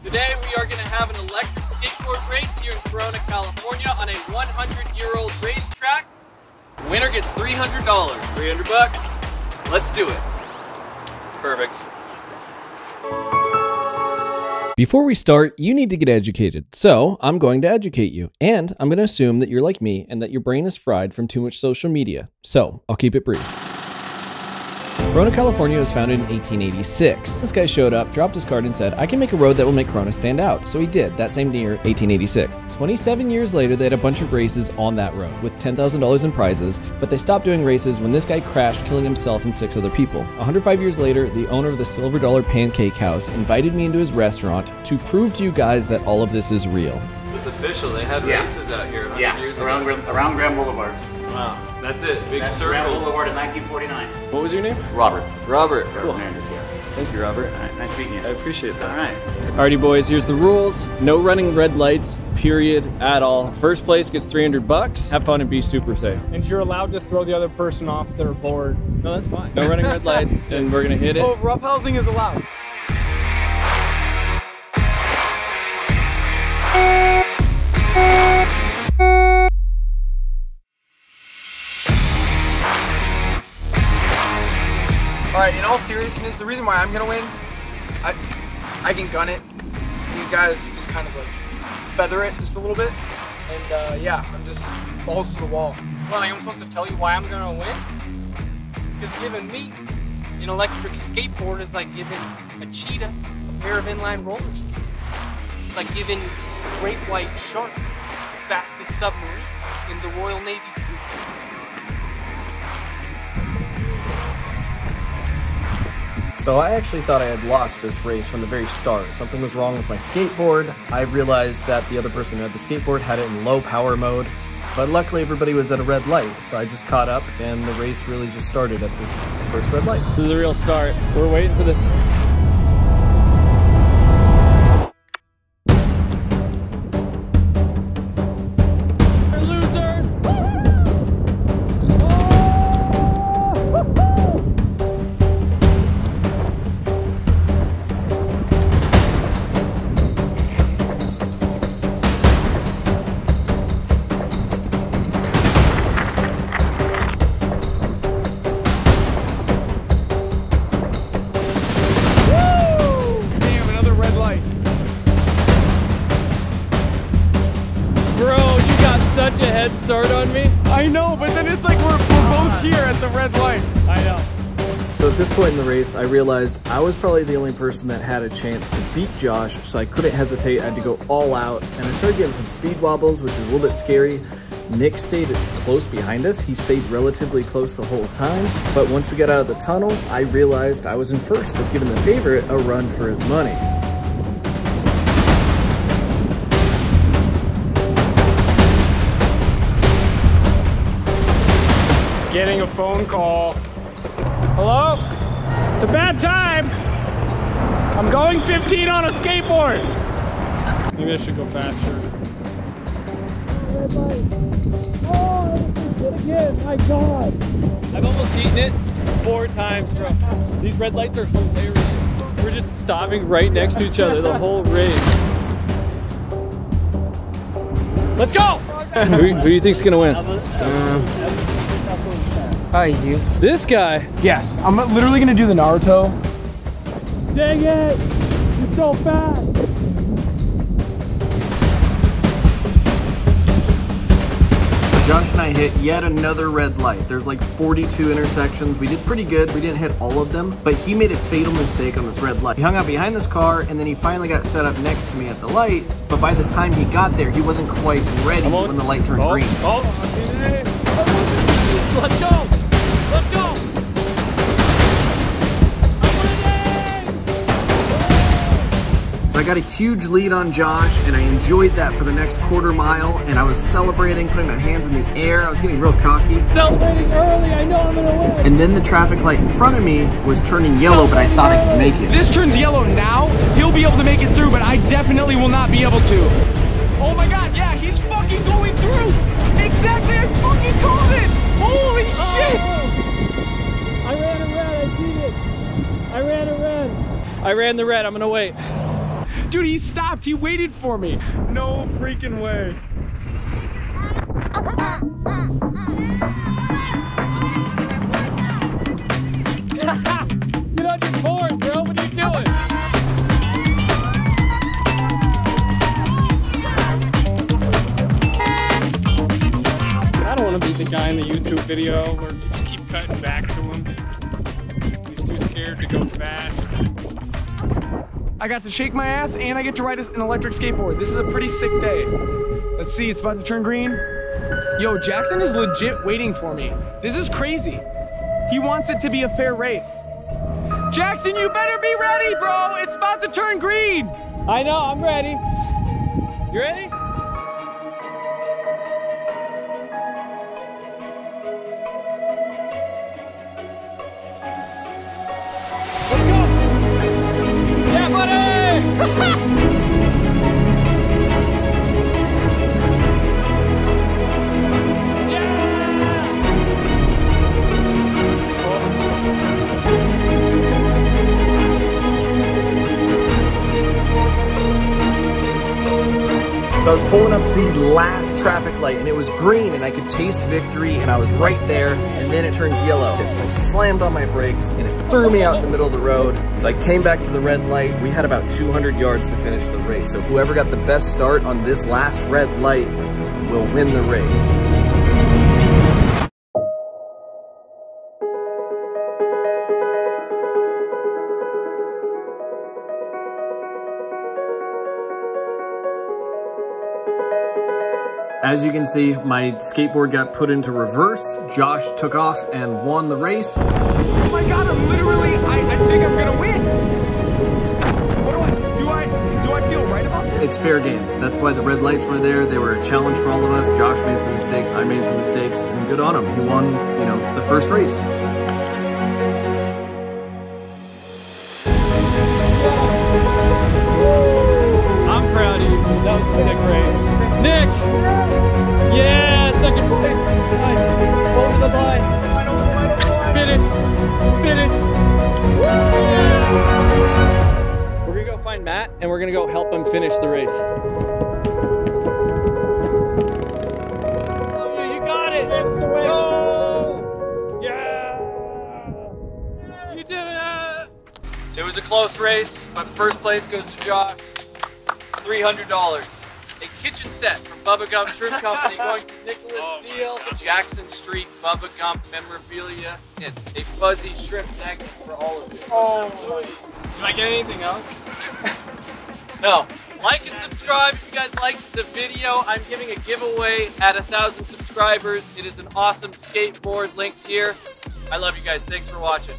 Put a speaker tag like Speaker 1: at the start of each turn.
Speaker 1: Today we are going to have an electric skateboard race here in Corona, California on a 100-year-old racetrack. Winner gets $300. 300 bucks. Let's do it. Perfect.
Speaker 2: Before we start, you need to get educated. So, I'm going to educate you. And I'm going to assume that you're like me and that your brain is fried from too much social media. So, I'll keep it brief. Corona, California was founded in 1886. This guy showed up, dropped his card, and said, I can make a road that will make Corona stand out. So he did, that same year, 1886. 27 years later, they had a bunch of races on that road with $10,000 in prizes, but they stopped doing races when this guy crashed, killing himself and six other people. 105 years later, the owner of the Silver Dollar Pancake House invited me into his restaurant to prove to you guys that all of this is real.
Speaker 1: It's official. They had
Speaker 3: Yeah.
Speaker 1: races out here 100
Speaker 3: Yeah,
Speaker 1: years
Speaker 3: around,
Speaker 1: ago.
Speaker 3: around Grand Boulevard.
Speaker 1: Wow. That's it. Big
Speaker 3: That's Grand
Speaker 1: circle.
Speaker 3: Boulevard in 1949.
Speaker 2: What was your name?
Speaker 3: Robert.
Speaker 1: Robert.
Speaker 3: Robert Hernandez, yeah.
Speaker 2: Thank you, Robert.
Speaker 3: All right, nice meeting you.
Speaker 1: I appreciate
Speaker 3: All
Speaker 1: that.
Speaker 3: right.
Speaker 2: Alrighty, boys, here's the rules. No running red lights, period, at all. First place gets 300 bucks. Have fun and be super safe.
Speaker 4: And you're allowed to throw the other person off their they're.
Speaker 2: No, that's fine. No running red lights, and we're gonna hit it.
Speaker 4: Oh, roughhousing is allowed.
Speaker 5: All seriousness, the reason why I'm gonna win, I, I can gun it. These guys just kind of like feather it just a little bit, and uh, yeah, I'm just balls to the wall.
Speaker 4: Well, I'm supposed to tell you why I'm gonna win? Because giving me an electric skateboard is like giving a cheetah a pair of inline roller skates. It's like giving great white shark the fastest submarine in the Royal Navy fleet.
Speaker 2: So I actually thought I had lost this race from the very start. Something was wrong with my skateboard. I realized that the other person who had the skateboard had it in low power mode. But luckily everybody was at a red light, so I just caught up and the race really just started at this first red light. This is the real start. We're waiting for this. A head start on me.
Speaker 4: I know, but then it's like we're, we're both here at the red light.
Speaker 2: I know. So at this point in the race, I realized I was probably the only person that had a chance to beat Josh, so I couldn't hesitate. I had to go all out, and I started getting some speed wobbles, which is a little bit scary. Nick stayed close behind us. He stayed relatively close the whole time, but once we got out of the tunnel, I realized I was in first. Was giving the favorite a run for his money.
Speaker 4: Getting a phone call. Hello? It's a bad time. I'm going 15 on a skateboard. Maybe I should go faster. Oh, again, my God.
Speaker 2: I've almost eaten it four times, bro. These red lights are hilarious. We're just stopping right next to each other the whole race. Let's go! who, who do you think's gonna win?
Speaker 5: Uh, Hi, you.
Speaker 2: This guy.
Speaker 5: Yes, I'm literally gonna do the Naruto.
Speaker 4: Dang it! You're so fast!
Speaker 2: Josh and I hit yet another red light. There's like 42 intersections. We did pretty good. We didn't hit all of them, but he made a fatal mistake on this red light. He hung out behind this car and then he finally got set up next to me at the light, but by the time he got there, he wasn't quite ready when the light turned
Speaker 4: oh,
Speaker 2: green. Oh, got a huge lead on Josh and I enjoyed that for the next quarter mile and I was celebrating, putting my hands in the air. I was getting real cocky.
Speaker 4: Celebrating early, I know I'm gonna win!
Speaker 2: And then the traffic light in front of me was turning yellow, but I thought I could make it.
Speaker 4: This turns yellow now, he'll be able to make it through, but I definitely will not be able to. Oh my god, yeah, he's fucking going through! Exactly, I fucking called it! Holy oh. shit!
Speaker 2: I ran a red, I cheated. I ran a red. I ran the red, I'm gonna wait.
Speaker 5: Dude, he stopped. He waited for me. No freaking way.
Speaker 4: Get on your board, bro. What are you doing? I don't want to be the guy in the YouTube video where you just keep cutting back to him. He's too scared to go fast.
Speaker 5: I got to shake my ass and I get to ride an electric skateboard. This is a pretty sick day. Let's see, it's about to turn green. Yo, Jackson is legit waiting for me. This is crazy. He wants it to be a fair race. Jackson, you better be ready, bro. It's about to turn green.
Speaker 4: I know, I'm ready. You ready?
Speaker 2: So I was pulling up to the last traffic light and it was green and I could taste victory and I was right there and then it turns yellow. So I slammed on my brakes and it threw me out in the middle of the road. So I came back to the red light. We had about 200 yards to finish the race. So whoever got the best start on this last red light will win the race. As you can see, my skateboard got put into reverse. Josh took off and won the race.
Speaker 5: Oh my god, I'm literally, I, I think I'm gonna win. What do I, do I, do I feel right about this?
Speaker 2: It's fair game. That's why the red lights were there. They were a challenge for all of us. Josh made some mistakes, I made some mistakes, and good on him. He won, you know, the first race.
Speaker 4: I'm proud of you. That was a sick race. Nick! Yeah, second place. Over the line. Finish. Finish. Yeah. We're gonna go find Matt and we're gonna go help him finish the race. Love you, you got it. It's the way. Go. Yeah. You did it.
Speaker 1: It was a close race, but first place goes to Josh. $300. A kitchen set from Bubba Gump Shrimp Company going to Nicholas oh Deal, the Jackson Street Bubba Gump memorabilia. It's a fuzzy shrimp magnet for all of you.
Speaker 4: Oh. Do I get anything else?
Speaker 1: No. Like and subscribe if you guys liked the video. I'm giving a giveaway at a thousand subscribers. It is an awesome skateboard linked here. I love you guys. Thanks for watching.